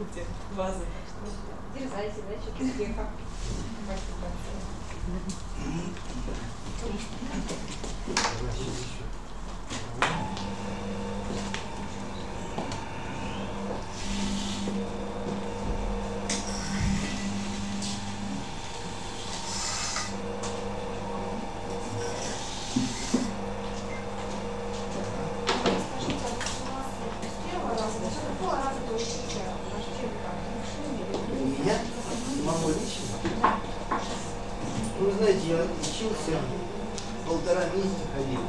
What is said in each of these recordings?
пути базы. Дерзайте, да, что-то успеха. У меня самого лично. Ну, знаете, я учился, полтора месяца ходил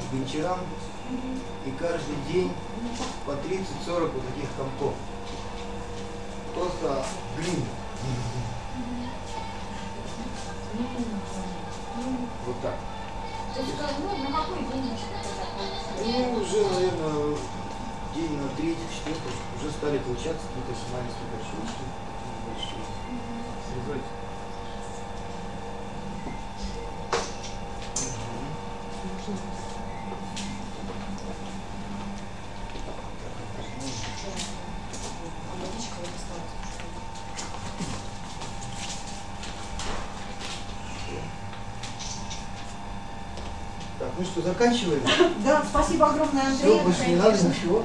к гончарам, и каждый день по 30-40 вот таких комков. Просто, блин. Вот так. То есть, ну, на какой день? Ну, уже, наверное, день на третий, четвертый, уже стали получаться какие-то маленькие горшочки. небольшие. Срезать. Мгм. А водичка вот осталась. Так, ну что, заканчиваем? Да, спасибо огромное, Андрей. Все, больше не надо ничего.